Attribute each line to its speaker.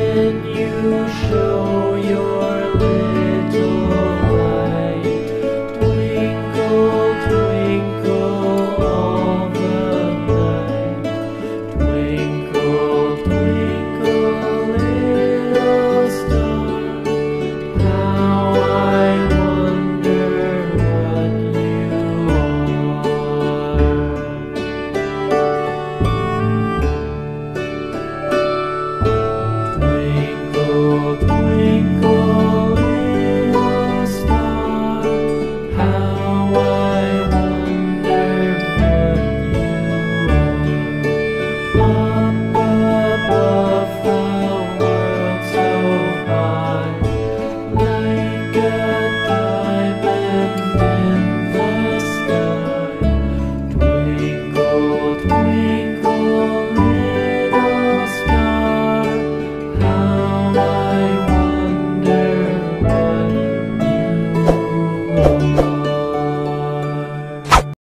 Speaker 1: Can you show your